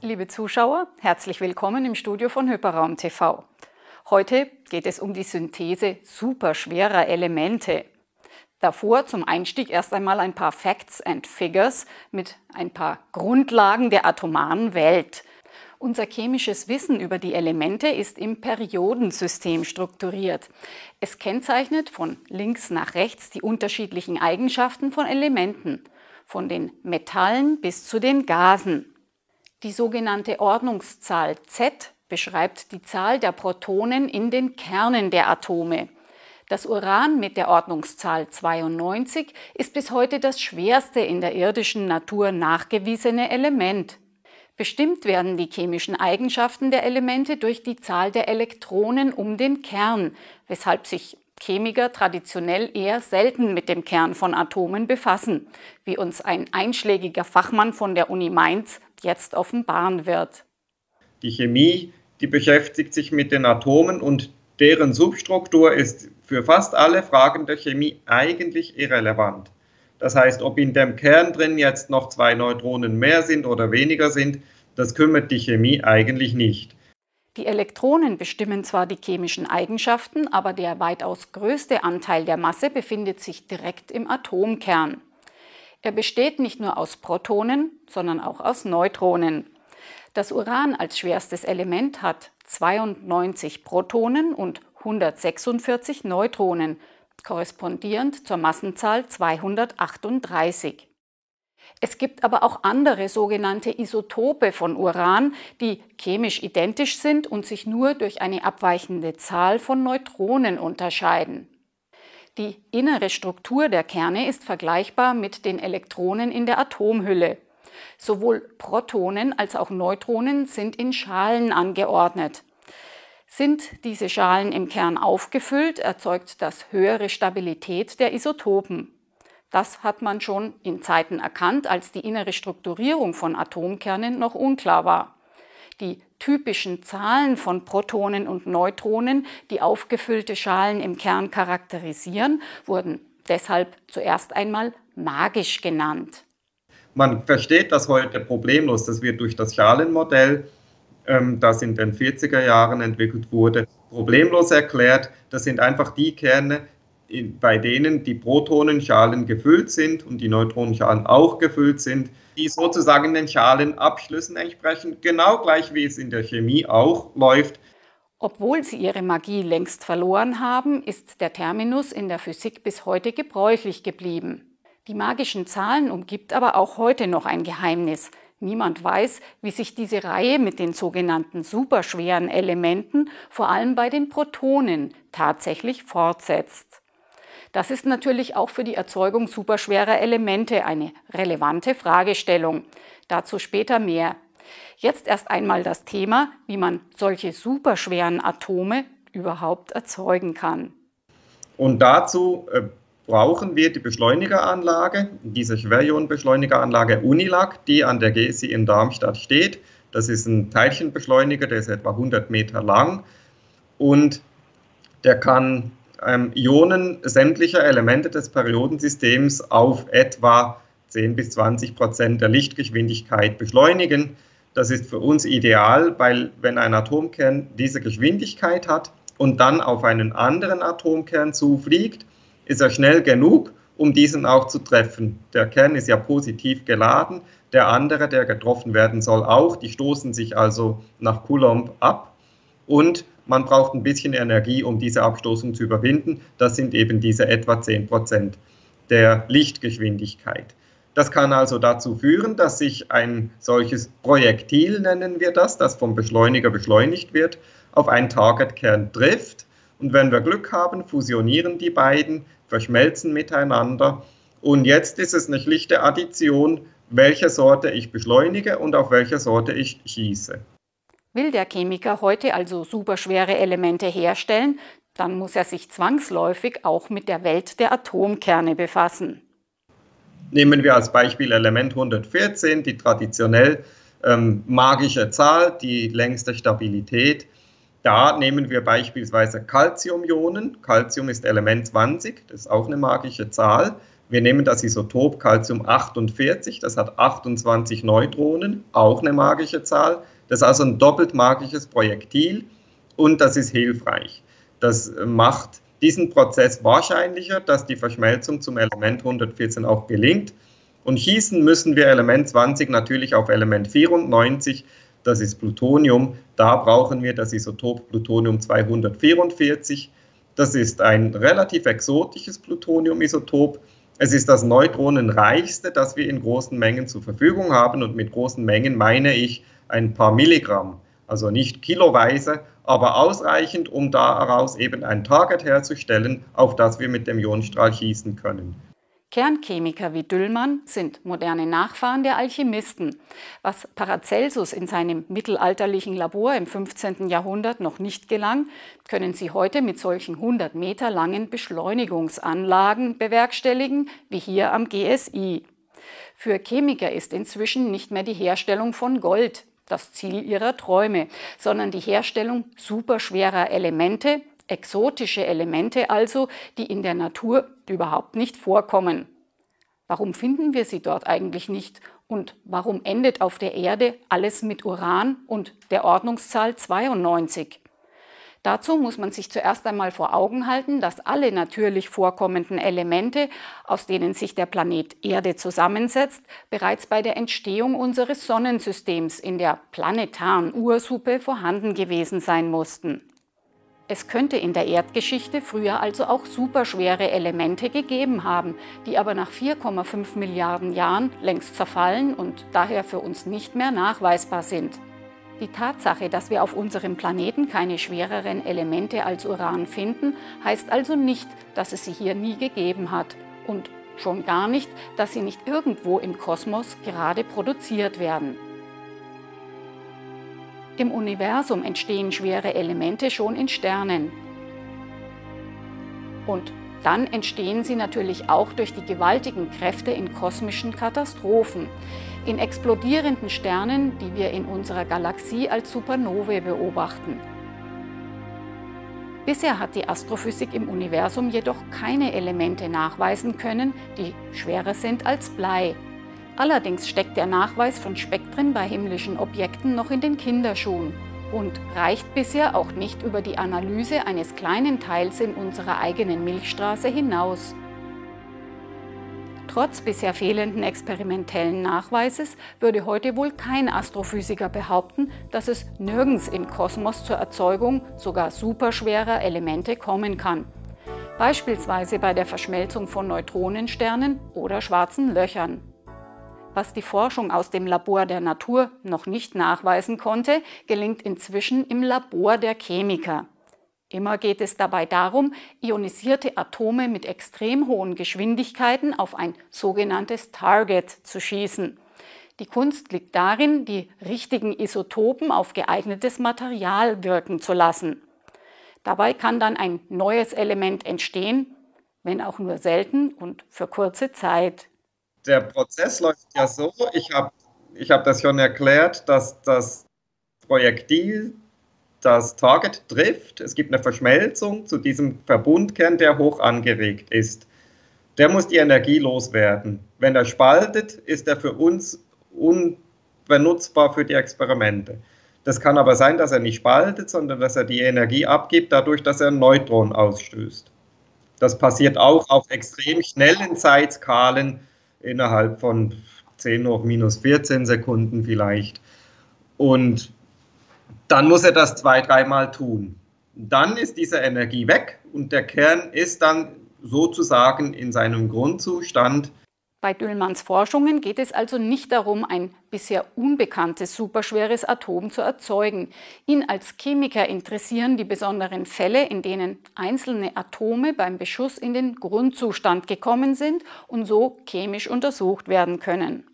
Liebe Zuschauer, herzlich willkommen im Studio von Hyperraum TV. Heute geht es um die Synthese superschwerer Elemente. Davor zum Einstieg erst einmal ein paar Facts and Figures mit ein paar Grundlagen der atomaren Welt. Unser chemisches Wissen über die Elemente ist im Periodensystem strukturiert. Es kennzeichnet von links nach rechts die unterschiedlichen Eigenschaften von Elementen, von den Metallen bis zu den Gasen. Die sogenannte Ordnungszahl Z beschreibt die Zahl der Protonen in den Kernen der Atome. Das Uran mit der Ordnungszahl 92 ist bis heute das schwerste in der irdischen Natur nachgewiesene Element. Bestimmt werden die chemischen Eigenschaften der Elemente durch die Zahl der Elektronen um den Kern, weshalb sich Chemiker traditionell eher selten mit dem Kern von Atomen befassen, wie uns ein einschlägiger Fachmann von der Uni Mainz jetzt offenbaren wird. Die Chemie, die beschäftigt sich mit den Atomen und deren Substruktur ist für fast alle Fragen der Chemie eigentlich irrelevant. Das heißt, ob in dem Kern drin jetzt noch zwei Neutronen mehr sind oder weniger sind, das kümmert die Chemie eigentlich nicht. Die Elektronen bestimmen zwar die chemischen Eigenschaften, aber der weitaus größte Anteil der Masse befindet sich direkt im Atomkern. Er besteht nicht nur aus Protonen, sondern auch aus Neutronen. Das Uran als schwerstes Element hat 92 Protonen und 146 Neutronen, korrespondierend zur Massenzahl 238. Es gibt aber auch andere sogenannte Isotope von Uran, die chemisch identisch sind und sich nur durch eine abweichende Zahl von Neutronen unterscheiden. Die innere Struktur der Kerne ist vergleichbar mit den Elektronen in der Atomhülle. Sowohl Protonen als auch Neutronen sind in Schalen angeordnet. Sind diese Schalen im Kern aufgefüllt, erzeugt das höhere Stabilität der Isotopen. Das hat man schon in Zeiten erkannt, als die innere Strukturierung von Atomkernen noch unklar war. Die typischen Zahlen von Protonen und Neutronen, die aufgefüllte Schalen im Kern charakterisieren, wurden deshalb zuerst einmal magisch genannt. Man versteht das heute problemlos. Das wird durch das Schalenmodell ähm, das in den 40er Jahren entwickelt wurde, problemlos erklärt. Das sind einfach die Kerne, bei denen die Protonenschalen gefüllt sind und die Neutronenschalen auch gefüllt sind, die sozusagen den Schalenabschlüssen entsprechen, genau gleich wie es in der Chemie auch läuft. Obwohl sie ihre Magie längst verloren haben, ist der Terminus in der Physik bis heute gebräuchlich geblieben. Die magischen Zahlen umgibt aber auch heute noch ein Geheimnis. Niemand weiß, wie sich diese Reihe mit den sogenannten superschweren Elementen, vor allem bei den Protonen, tatsächlich fortsetzt. Das ist natürlich auch für die Erzeugung superschwerer Elemente eine relevante Fragestellung. Dazu später mehr. Jetzt erst einmal das Thema, wie man solche superschweren Atome überhaupt erzeugen kann. Und dazu äh, brauchen wir die Beschleunigeranlage, diese Schwerionenbeschleunigeranlage Unilac, die an der GSI in Darmstadt steht. Das ist ein Teilchenbeschleuniger, der ist etwa 100 Meter lang und der kann ähm, Ionen sämtlicher Elemente des Periodensystems auf etwa 10 bis 20 Prozent der Lichtgeschwindigkeit beschleunigen. Das ist für uns ideal, weil wenn ein Atomkern diese Geschwindigkeit hat und dann auf einen anderen Atomkern zufliegt, ist er schnell genug, um diesen auch zu treffen. Der Kern ist ja positiv geladen, der andere, der getroffen werden soll, auch. Die stoßen sich also nach Coulomb ab und man braucht ein bisschen Energie, um diese Abstoßung zu überwinden. Das sind eben diese etwa 10 Prozent der Lichtgeschwindigkeit. Das kann also dazu führen, dass sich ein solches Projektil, nennen wir das, das vom Beschleuniger beschleunigt wird, auf einen Targetkern trifft. Und wenn wir Glück haben, fusionieren die beiden, verschmelzen miteinander. Und jetzt ist es eine schlichte Addition, welche Sorte ich beschleunige und auf welche Sorte ich schieße. Will der Chemiker heute also superschwere Elemente herstellen, dann muss er sich zwangsläufig auch mit der Welt der Atomkerne befassen. Nehmen wir als Beispiel Element 114, die traditionell ähm, magische Zahl, die längste Stabilität. Da nehmen wir beispielsweise Calciumionen. Calcium ist Element 20, das ist auch eine magische Zahl. Wir nehmen das Isotop Calcium 48, das hat 28 Neutronen, auch eine magische Zahl. Das ist also ein doppelt magisches Projektil und das ist hilfreich. Das macht diesen Prozess wahrscheinlicher, dass die Verschmelzung zum Element 114 auch gelingt. Und schießen müssen wir Element 20 natürlich auf Element 94, das ist Plutonium. Da brauchen wir das Isotop Plutonium 244. Das ist ein relativ exotisches Plutonium-Isotop. Es ist das neutronenreichste, das wir in großen Mengen zur Verfügung haben. Und mit großen Mengen meine ich ein paar Milligramm. Also nicht kiloweise, aber ausreichend, um daraus eben ein Target herzustellen, auf das wir mit dem Ionenstrahl schießen können. Kernchemiker wie Düllmann sind moderne Nachfahren der Alchemisten. Was Paracelsus in seinem mittelalterlichen Labor im 15. Jahrhundert noch nicht gelang, können sie heute mit solchen 100 Meter langen Beschleunigungsanlagen bewerkstelligen, wie hier am GSI. Für Chemiker ist inzwischen nicht mehr die Herstellung von Gold das Ziel ihrer Träume, sondern die Herstellung superschwerer Elemente, exotische Elemente also, die in der Natur überhaupt nicht vorkommen. Warum finden wir sie dort eigentlich nicht und warum endet auf der Erde alles mit Uran und der Ordnungszahl 92? Dazu muss man sich zuerst einmal vor Augen halten, dass alle natürlich vorkommenden Elemente, aus denen sich der Planet Erde zusammensetzt, bereits bei der Entstehung unseres Sonnensystems in der planetaren Ursuppe vorhanden gewesen sein mussten. Es könnte in der Erdgeschichte früher also auch superschwere Elemente gegeben haben, die aber nach 4,5 Milliarden Jahren längst zerfallen und daher für uns nicht mehr nachweisbar sind. Die Tatsache, dass wir auf unserem Planeten keine schwereren Elemente als Uran finden, heißt also nicht, dass es sie hier nie gegeben hat und schon gar nicht, dass sie nicht irgendwo im Kosmos gerade produziert werden. Im Universum entstehen schwere Elemente schon in Sternen. Und dann entstehen sie natürlich auch durch die gewaltigen Kräfte in kosmischen Katastrophen, in explodierenden Sternen, die wir in unserer Galaxie als Supernovae beobachten. Bisher hat die Astrophysik im Universum jedoch keine Elemente nachweisen können, die schwerer sind als Blei. Allerdings steckt der Nachweis von Spektren bei himmlischen Objekten noch in den Kinderschuhen und reicht bisher auch nicht über die Analyse eines kleinen Teils in unserer eigenen Milchstraße hinaus. Trotz bisher fehlenden experimentellen Nachweises würde heute wohl kein Astrophysiker behaupten, dass es nirgends im Kosmos zur Erzeugung sogar superschwerer Elemente kommen kann. Beispielsweise bei der Verschmelzung von Neutronensternen oder schwarzen Löchern. Was die Forschung aus dem Labor der Natur noch nicht nachweisen konnte, gelingt inzwischen im Labor der Chemiker. Immer geht es dabei darum, ionisierte Atome mit extrem hohen Geschwindigkeiten auf ein sogenanntes Target zu schießen. Die Kunst liegt darin, die richtigen Isotopen auf geeignetes Material wirken zu lassen. Dabei kann dann ein neues Element entstehen, wenn auch nur selten und für kurze Zeit der Prozess läuft ja so, ich habe ich hab das schon erklärt, dass das Projektil das Target trifft. Es gibt eine Verschmelzung zu diesem Verbundkern, der hoch angeregt ist. Der muss die Energie loswerden. Wenn er spaltet, ist er für uns unbenutzbar für die Experimente. Das kann aber sein, dass er nicht spaltet, sondern dass er die Energie abgibt, dadurch, dass er ein Neutron ausstößt. Das passiert auch auf extrem schnellen Zeitskalen, innerhalb von 10 hoch minus 14 Sekunden vielleicht. Und dann muss er das zwei, dreimal tun. Dann ist diese Energie weg und der Kern ist dann sozusagen in seinem Grundzustand bei Düllmanns Forschungen geht es also nicht darum, ein bisher unbekanntes superschweres Atom zu erzeugen. Ihn als Chemiker interessieren die besonderen Fälle, in denen einzelne Atome beim Beschuss in den Grundzustand gekommen sind und so chemisch untersucht werden können.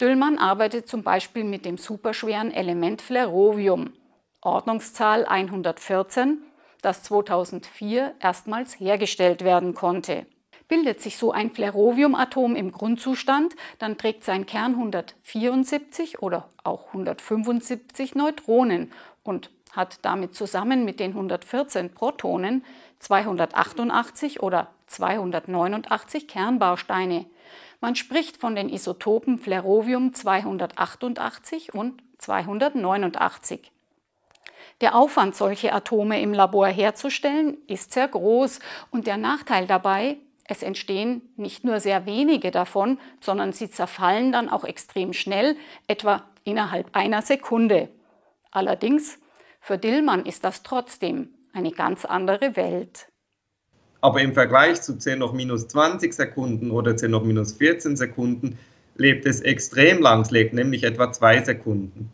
Düllmann arbeitet zum Beispiel mit dem superschweren Element Flerovium, Ordnungszahl 114, das 2004 erstmals hergestellt werden konnte. Bildet sich so ein Fleroviumatom im Grundzustand, dann trägt sein Kern 174 oder auch 175 Neutronen und hat damit zusammen mit den 114 Protonen 288 oder 289 Kernbausteine. Man spricht von den Isotopen Flerovium 288 und 289. Der Aufwand, solche Atome im Labor herzustellen, ist sehr groß und der Nachteil dabei, es entstehen nicht nur sehr wenige davon, sondern sie zerfallen dann auch extrem schnell, etwa innerhalb einer Sekunde. Allerdings, für Dillmann ist das trotzdem eine ganz andere Welt. Aber im Vergleich zu 10 noch minus 20 Sekunden oder 10 noch minus 14 Sekunden lebt es extrem lang, es lebt nämlich etwa 2 Sekunden.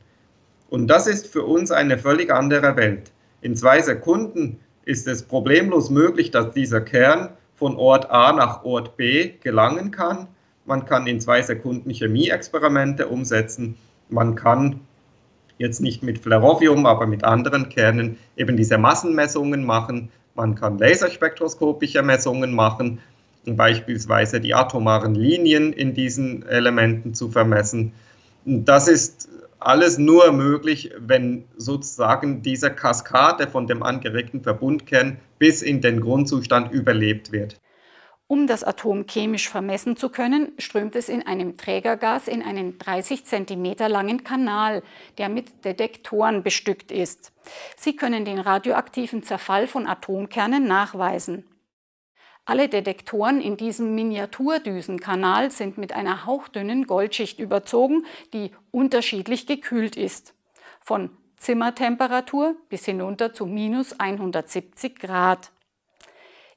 Und das ist für uns eine völlig andere Welt. In zwei Sekunden ist es problemlos möglich, dass dieser Kern von Ort A nach Ort B gelangen kann. Man kann in zwei Sekunden Chemieexperimente umsetzen. Man kann jetzt nicht mit Flerovium, aber mit anderen Kernen eben diese Massenmessungen machen. Man kann laserspektroskopische Messungen machen, um beispielsweise die atomaren Linien in diesen Elementen zu vermessen. Das ist alles nur möglich, wenn sozusagen diese Kaskade von dem angeregten Verbundkern bis in den Grundzustand überlebt wird. Um das Atom chemisch vermessen zu können, strömt es in einem Trägergas in einen 30 cm langen Kanal, der mit Detektoren bestückt ist. Sie können den radioaktiven Zerfall von Atomkernen nachweisen. Alle Detektoren in diesem Miniaturdüsenkanal sind mit einer hauchdünnen Goldschicht überzogen, die unterschiedlich gekühlt ist. Von Zimmertemperatur bis hinunter zu minus 170 Grad.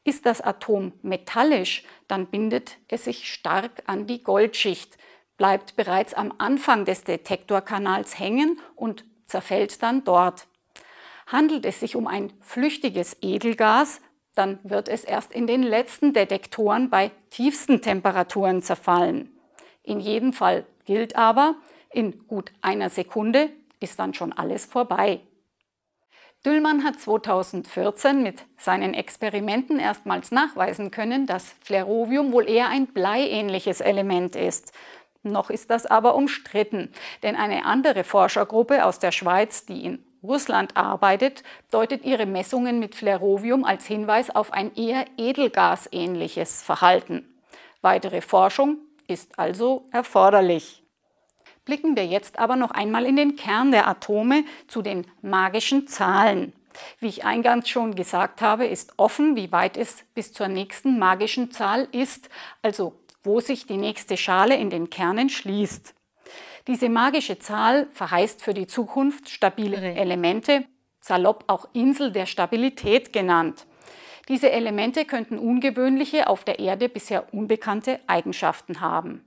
Ist das Atom metallisch, dann bindet es sich stark an die Goldschicht, bleibt bereits am Anfang des Detektorkanals hängen und zerfällt dann dort. Handelt es sich um ein flüchtiges Edelgas, dann wird es erst in den letzten Detektoren bei tiefsten Temperaturen zerfallen. In jedem Fall gilt aber, in gut einer Sekunde ist dann schon alles vorbei. Düllmann hat 2014 mit seinen Experimenten erstmals nachweisen können, dass Flerovium wohl eher ein bleiähnliches Element ist. Noch ist das aber umstritten, denn eine andere Forschergruppe aus der Schweiz, die in Russland arbeitet, deutet ihre Messungen mit Flerovium als Hinweis auf ein eher edelgasähnliches Verhalten. Weitere Forschung ist also erforderlich. Blicken wir jetzt aber noch einmal in den Kern der Atome zu den magischen Zahlen. Wie ich eingangs schon gesagt habe, ist offen, wie weit es bis zur nächsten magischen Zahl ist, also wo sich die nächste Schale in den Kernen schließt. Diese magische Zahl verheißt für die Zukunft stabile Elemente, salopp auch Insel der Stabilität genannt. Diese Elemente könnten ungewöhnliche, auf der Erde bisher unbekannte Eigenschaften haben.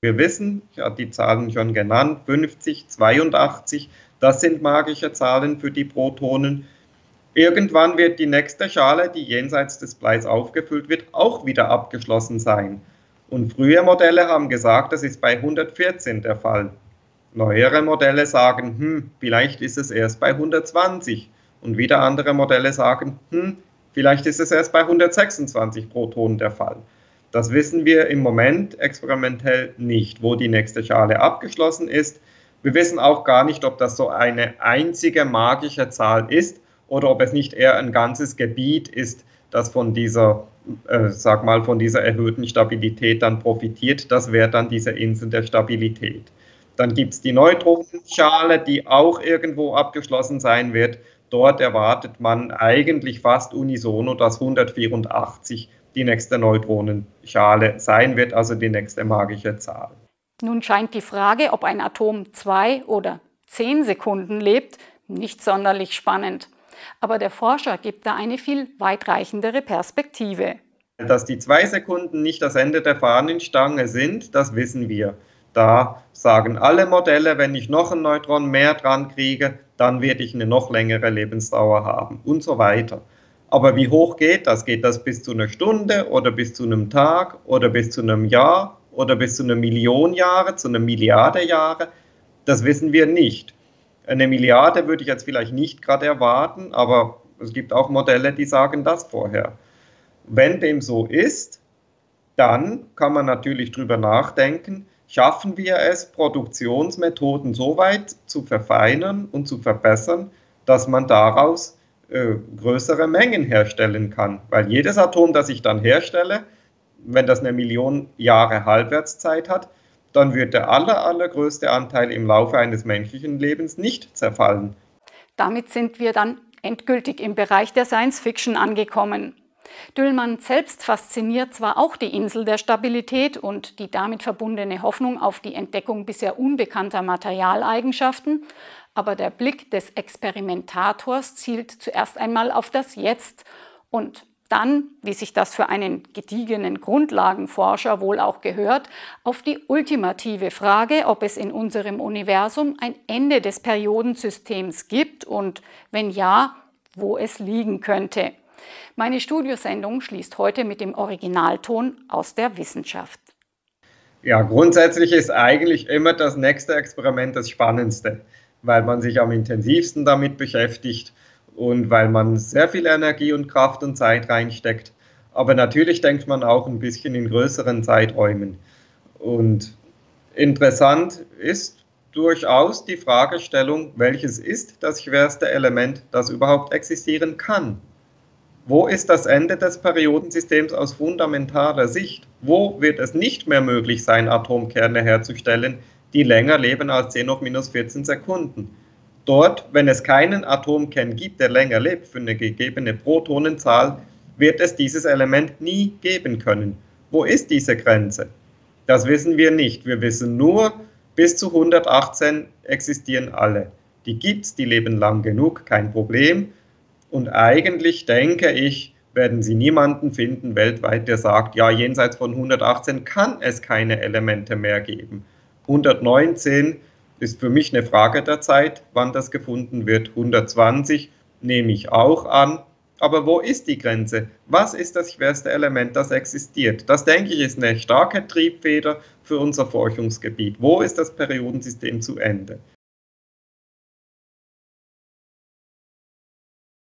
Wir wissen, ich habe die Zahlen schon genannt, 50, 82, das sind magische Zahlen für die Protonen. Irgendwann wird die nächste Schale, die jenseits des Bleis aufgefüllt wird, auch wieder abgeschlossen sein. Und frühe Modelle haben gesagt, das ist bei 114 der Fall. Neuere Modelle sagen, hm, vielleicht ist es erst bei 120. Und wieder andere Modelle sagen, hm, vielleicht ist es erst bei 126 Protonen der Fall. Das wissen wir im Moment experimentell nicht, wo die nächste Schale abgeschlossen ist. Wir wissen auch gar nicht, ob das so eine einzige magische Zahl ist oder ob es nicht eher ein ganzes Gebiet ist, das von dieser äh, sag mal, von dieser erhöhten Stabilität dann profitiert. Das wäre dann diese Insel der Stabilität. Dann gibt es die Neutronenschale, die auch irgendwo abgeschlossen sein wird. Dort erwartet man eigentlich fast unisono, dass 184 die nächste Neutronenschale sein wird, also die nächste magische Zahl. Nun scheint die Frage, ob ein Atom zwei oder zehn Sekunden lebt, nicht sonderlich spannend. Aber der Forscher gibt da eine viel weitreichendere Perspektive. Dass die zwei Sekunden nicht das Ende der Fahnenstange sind, das wissen wir. Da sagen alle Modelle, wenn ich noch ein Neutron mehr dran kriege, dann werde ich eine noch längere Lebensdauer haben und so weiter. Aber wie hoch geht das? Geht das bis zu einer Stunde oder bis zu einem Tag oder bis zu einem Jahr oder bis zu einer Million Jahre, zu einer Milliarde Jahre? Das wissen wir nicht. Eine Milliarde würde ich jetzt vielleicht nicht gerade erwarten, aber es gibt auch Modelle, die sagen das vorher. Wenn dem so ist, dann kann man natürlich darüber nachdenken, schaffen wir es, Produktionsmethoden so weit zu verfeinern und zu verbessern, dass man daraus äh, größere Mengen herstellen kann. Weil jedes Atom, das ich dann herstelle, wenn das eine Million Jahre Halbwertszeit hat, dann wird der aller, allergrößte Anteil im Laufe eines menschlichen Lebens nicht zerfallen. Damit sind wir dann endgültig im Bereich der Science Fiction angekommen. Düllmann selbst fasziniert zwar auch die Insel der Stabilität und die damit verbundene Hoffnung auf die Entdeckung bisher unbekannter Materialeigenschaften, aber der Blick des Experimentators zielt zuerst einmal auf das Jetzt und dann, wie sich das für einen gediegenen Grundlagenforscher wohl auch gehört, auf die ultimative Frage, ob es in unserem Universum ein Ende des Periodensystems gibt und wenn ja, wo es liegen könnte. Meine Studiosendung schließt heute mit dem Originalton aus der Wissenschaft. Ja, grundsätzlich ist eigentlich immer das nächste Experiment das Spannendste, weil man sich am intensivsten damit beschäftigt und weil man sehr viel Energie und Kraft und Zeit reinsteckt. Aber natürlich denkt man auch ein bisschen in größeren Zeiträumen. Und interessant ist durchaus die Fragestellung, welches ist das schwerste Element, das überhaupt existieren kann. Wo ist das Ende des Periodensystems aus fundamentaler Sicht? Wo wird es nicht mehr möglich sein, Atomkerne herzustellen, die länger leben als 10 hoch minus 14 Sekunden? Dort, wenn es keinen Atomkern gibt, der länger lebt für eine gegebene Protonenzahl, wird es dieses Element nie geben können. Wo ist diese Grenze? Das wissen wir nicht. Wir wissen nur, bis zu 118 existieren alle. Die gibt es, die leben lang genug, kein Problem. Und eigentlich denke ich, werden Sie niemanden finden weltweit, der sagt, ja, jenseits von 118 kann es keine Elemente mehr geben. 119 ist für mich eine Frage der Zeit, wann das gefunden wird. 120 nehme ich auch an. Aber wo ist die Grenze? Was ist das schwerste Element, das existiert? Das, denke ich, ist eine starke Triebfeder für unser Forschungsgebiet. Wo ist das Periodensystem zu Ende?